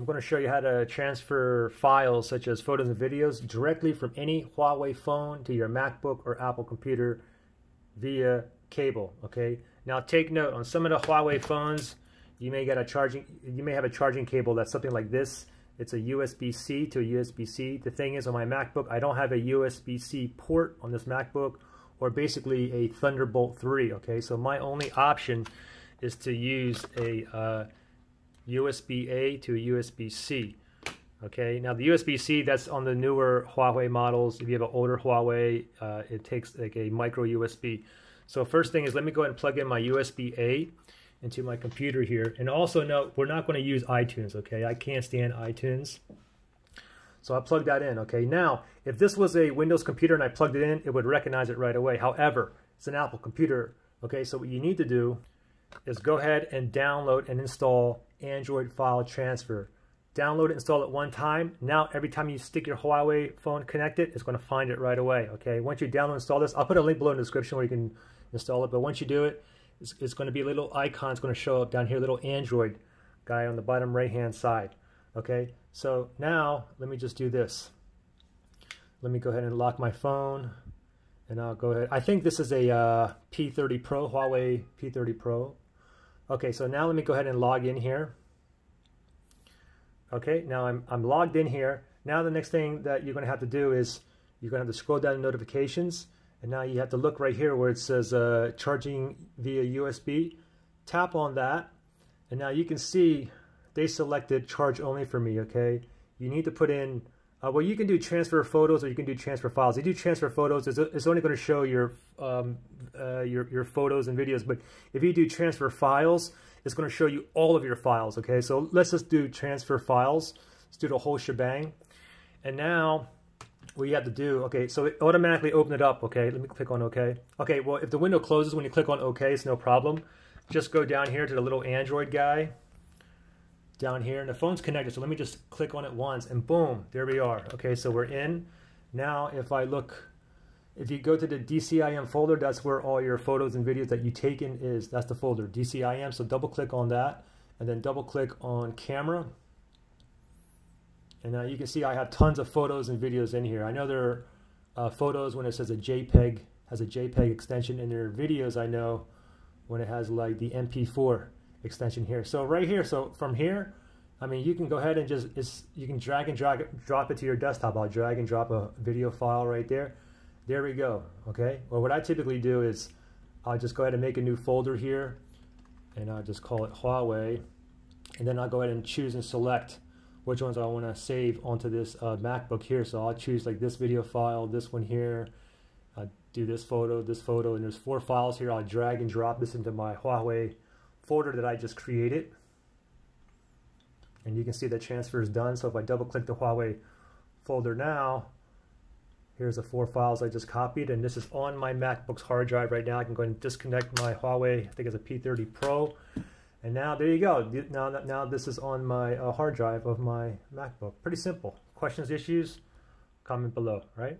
I'm going to show you how to transfer files such as photos and videos directly from any Huawei phone to your MacBook or Apple computer via cable, okay? Now take note, on some of the Huawei phones, you may get a charging, you may have a charging cable that's something like this. It's a USB-C to a USB-C. The thing is, on my MacBook, I don't have a USB-C port on this MacBook, or basically a Thunderbolt 3, okay? So my only option is to use a uh, USB-A to USB-C. Okay, now the USB-C, that's on the newer Huawei models. If you have an older Huawei, uh, it takes like a micro USB. So first thing is let me go ahead and plug in my USB-A into my computer here. And also note, we're not going to use iTunes, okay? I can't stand iTunes. So I plug that in, okay? Now, if this was a Windows computer and I plugged it in, it would recognize it right away. However, it's an Apple computer, okay? So what you need to do is go ahead and download and install Android File Transfer. Download it, install it one time. Now, every time you stick your Huawei phone connected, it's going to find it right away, okay? Once you download and install this, I'll put a link below in the description where you can install it. But once you do it, it's, it's going to be a little icon. It's going to show up down here, little Android guy on the bottom right-hand side, okay? So now, let me just do this. Let me go ahead and lock my phone. And I'll go ahead. I think this is a uh, P30 Pro, Huawei P30 Pro. Okay, so now let me go ahead and log in here. Okay, now I'm, I'm logged in here. Now the next thing that you're going to have to do is you're going to have to scroll down to notifications. And now you have to look right here where it says uh, charging via USB. Tap on that. And now you can see they selected charge only for me, okay? You need to put in uh, well, you can do transfer photos or you can do transfer files. If you do transfer photos, it's, it's only going to show your, um, uh, your, your photos and videos. But if you do transfer files, it's going to show you all of your files, okay? So let's just do transfer files. Let's do the whole shebang. And now what you have to do, okay, so it automatically open it up, okay? Let me click on OK. Okay, well, if the window closes when you click on OK, it's no problem. Just go down here to the little Android guy down here and the phone's connected. So let me just click on it once and boom, there we are. Okay, so we're in. Now if I look, if you go to the DCIM folder, that's where all your photos and videos that you taken is. That's the folder, DCIM. So double click on that and then double click on camera. And now you can see I have tons of photos and videos in here. I know there are uh, photos when it says a JPEG, has a JPEG extension, and there are videos I know when it has like the MP4 extension here. So right here, so from here, I mean, you can go ahead and just, you can drag and drag drop it to your desktop. I'll drag and drop a video file right there. There we go, okay? Well, what I typically do is I'll just go ahead and make a new folder here and I'll just call it Huawei. And then I'll go ahead and choose and select which ones I want to save onto this uh, MacBook here. So I'll choose like this video file, this one here, I'll do this photo, this photo, and there's four files here. I'll drag and drop this into my Huawei folder that I just created. And you can see the transfer is done. So if I double click the Huawei folder now, here's the four files I just copied. And this is on my MacBook's hard drive right now. I can go and disconnect my Huawei, I think it's a P30 Pro. And now there you go. Now, now this is on my uh, hard drive of my MacBook. Pretty simple. Questions, issues, comment below, right?